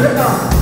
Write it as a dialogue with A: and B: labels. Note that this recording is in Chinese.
A: 知道